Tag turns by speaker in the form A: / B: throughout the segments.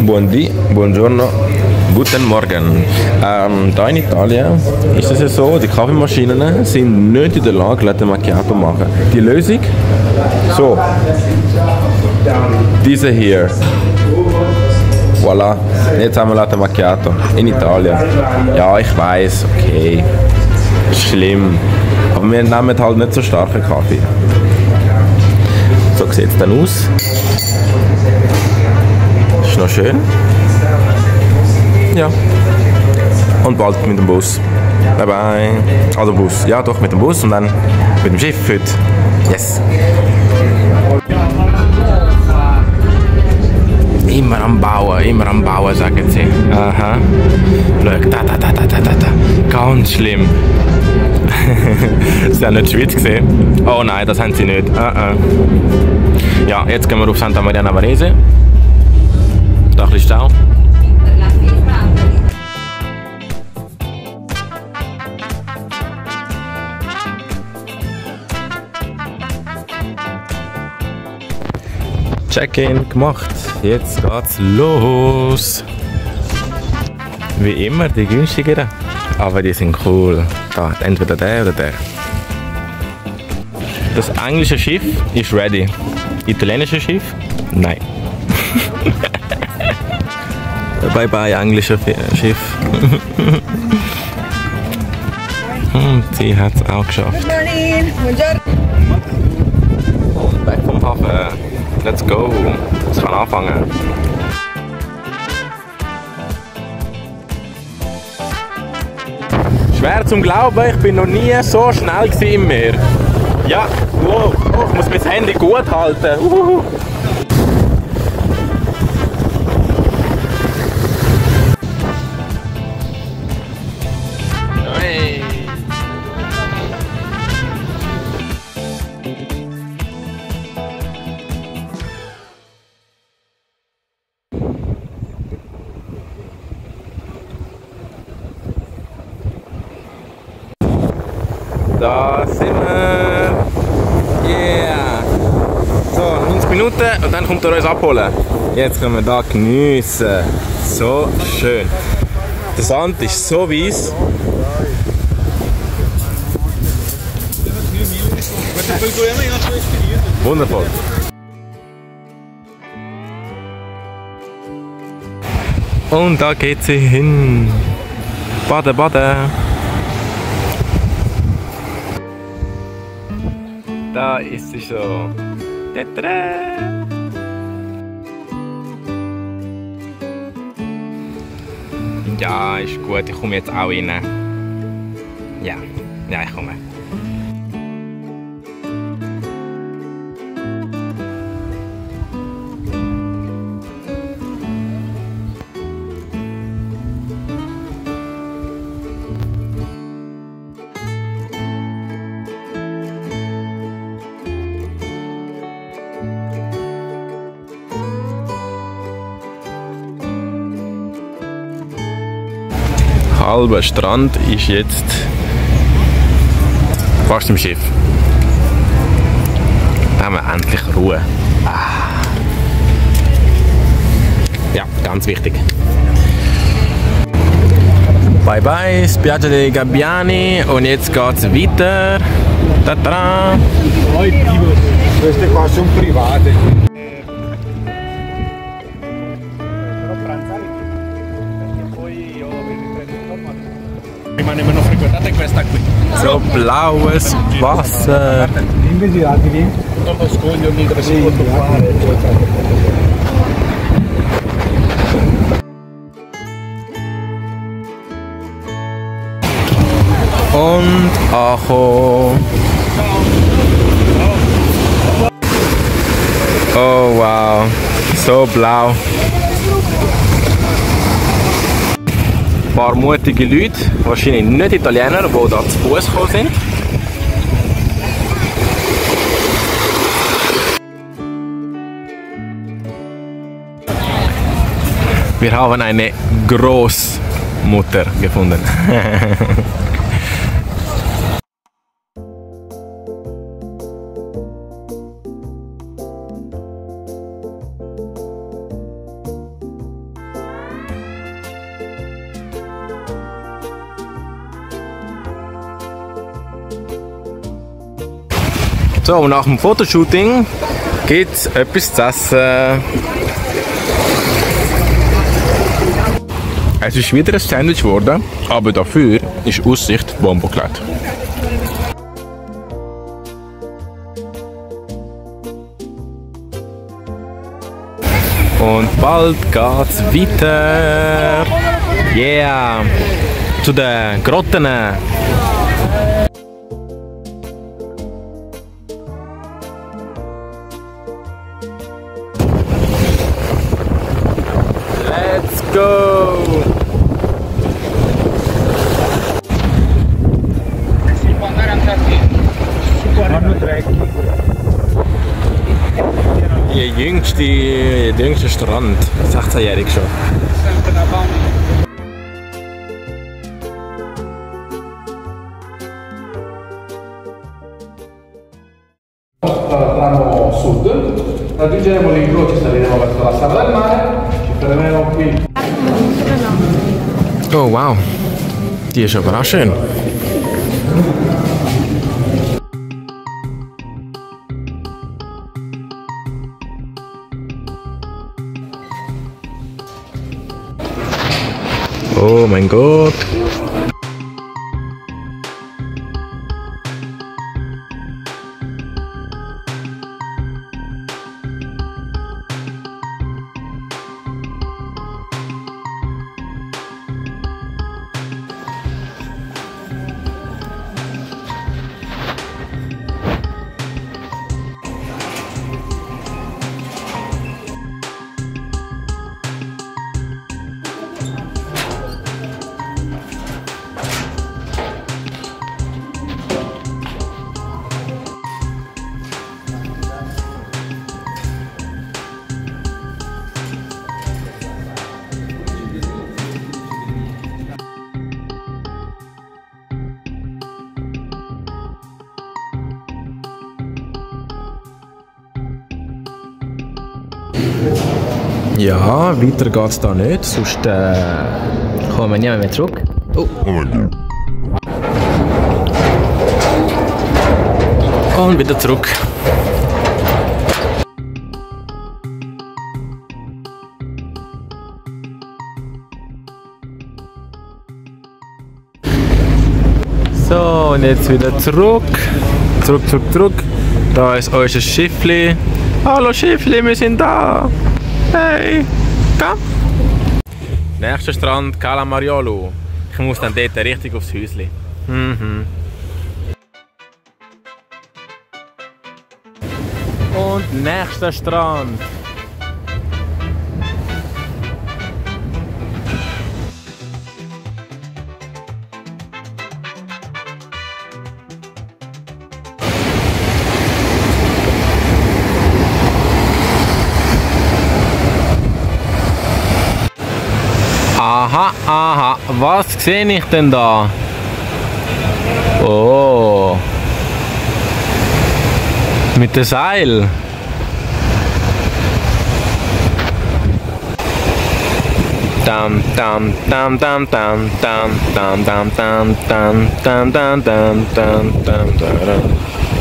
A: Buondì, buongiorno, guten Morgen. Ähm, da in Italien ist es ja so, die Kaffeemaschinen sind nicht in der Lage, Latte Macchiato zu machen. Die Lösung? So. Diese hier. Voilà. Jetzt haben wir Latte Macchiato. In Italien. Ja, ich weiß, okay. Schlimm. Aber wir nehmen halt nicht so starken Kaffee. So sieht es dann aus. Ist noch schön. Ja. Und bald mit dem Bus. Bye bye. Also Bus. Ja, doch mit dem Bus und dann mit dem Schiff heute. Yes. Immer am Bauen, immer am Bauen, sagen sie. Aha. Schau, da, da, da, da, da, da. Ganz schlimm. sie haben nicht die Schweiz gesehen. Oh nein, das haben sie nicht. Uh -uh. Ja, jetzt gehen wir auf Santa Maria Navarese. Da ein bisschen Stau. Check-in gemacht. Jetzt geht's los. Wie immer die günstigeren. Aber die sind cool. Da, entweder der oder der. Das englische Schiff ist ready. Italienische Schiff? Nein. bye bye, englische Schiff. hm, sie hat es auch geschafft. Und weg vom Hafen. Let's go. Es kann anfangen. Schwer zum Glauben, ich bin noch nie so schnell im Meer. Ja, wow, ich muss mein Handy gut halten. Uhuhu. Da sind wir. Yeah. So, 90 Minuten und dann kommt er uns abholen. Jetzt können wir da geniessen. So schön. Der Sand ist so weiß. Wundervoll. Und da geht sie hin. Baden, baden. Da ist sie schon. Tada! Ja, ist gut, ich komme jetzt auch rein. Ja, ja, ich komme. Halber Strand ist jetzt fast im Schiff. Da haben wir endlich Ruhe. Ah. Ja, ganz wichtig. Bye bye, Spiaggia dei Gabbiani und jetzt geht's weiter. Tada!
B: Queste qua sono private. Può trovare, eccetera.
A: Und Acho. Oh wow, so blau. Paar mutige Leute, wahrscheinlich nicht Italiener, die da zu Fuß gekommen sind. Wir haben eine Großmutter gefunden. So, und nach dem Fotoshooting gibt es etwas zu essen. Es ist wieder ein Sandwich geworden, aber dafür ist Aussicht bomboglatt. Und bald geht's weiter. Yeah! Zu den Grotten. go!
B: Je jüngst die,
A: je jüngste Strand, sagt
B: er Erik schon.
C: Tramo sud, raggiungeremo l'incrocio, saliremo verso la Sala del Mare, ci fermeremo qui
A: Oh wow, die ist aber. Oh mein Gott. Ja, weiter geht's da nicht, sonst äh, kommen wir nicht mehr zurück. Oh. Und wieder zurück. So, und jetzt wieder zurück. Zurück, zurück, zurück. Da ist unser Schiffli. Hallo Schiffli, wir sind da. Komm. Nächster Strand, Cala Mariolo. Ich muss dann dort richtig aufs Häusli. Mhm. Und nächster Strand. Was sehe ich denn da? Oh. Mit dem Seil. Dam, dam, dam, dam, dam, dam, dam, dam, dam, dam, dam, dam, dam, dam, dam, dam.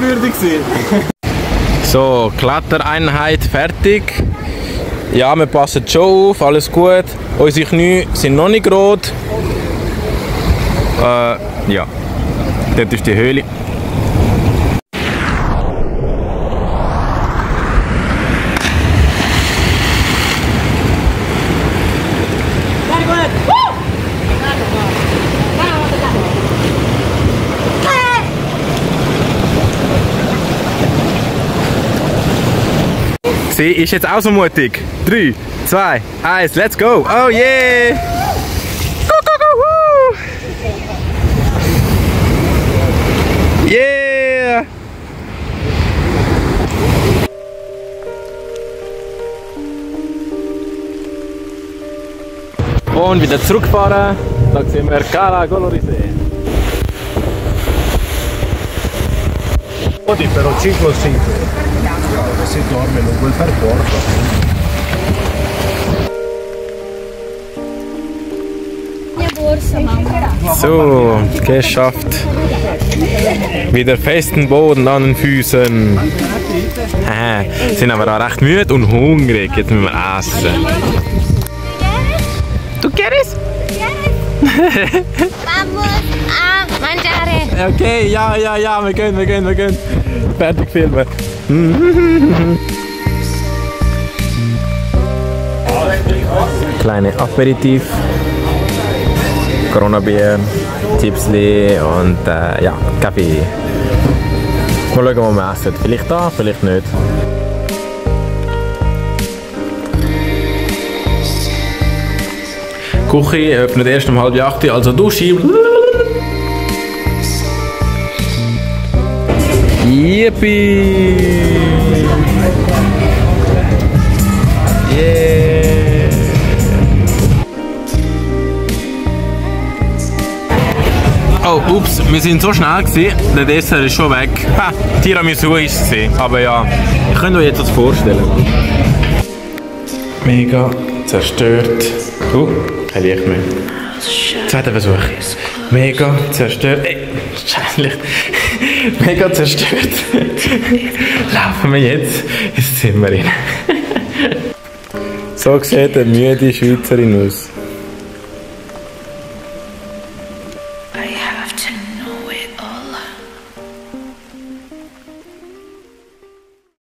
D: Glaubwürdig sein.
A: So, Klettereinheit fertig. Ja, wir passen schon auf, alles gut. Unsere Knie sind noch nicht rot. Äh, ja. Dort ist die Höhle. Sehe ist jetzt auch so mutig. 3, 2, 1, let's go! Oh yeah! Yeah! Und wieder zurückfahren. Da sehen wir Cala
B: Golorise. Poti per 5 5 se torna lungo il percorso.
A: So, geschafft. Wieder festen Boden an den Füßen. Äh, sind aber auch recht müde und hungrig. Jetzt müssen wir essen. Du quieres?
E: Vamos a.
A: Okay, ja, ja, ja, wir gehen, wir gehen, wir gehen. Fertig filmen. Kleine Aperitif. Corona-Bier, Chipsli und äh, ja, Kaffee. Mal schauen, wo wir essen. Vielleicht da, vielleicht nicht. Küche öffnet erst um halb acht, also Dusche. Yippie! Ups, wir sind so schnell gewesen, der Dessert ist schon weg. Ha, Tiramisu ist es gewesen. Aber ja, ich könnte euch jetzt das vorstellen. Mega zerstört. Uh, kein Licht mehr. Zweiter Versuch. Mega zerstört. Ey, Scheinlich. Mega zerstört. Laufen wir jetzt ins Zimmer rein. so sieht eine müde Schweizerin aus.